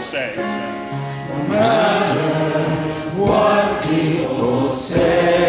say. No matter what people say.